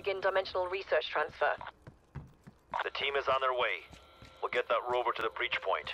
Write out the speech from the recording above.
begin dimensional research transfer. The team is on their way. We'll get that rover to the breach point.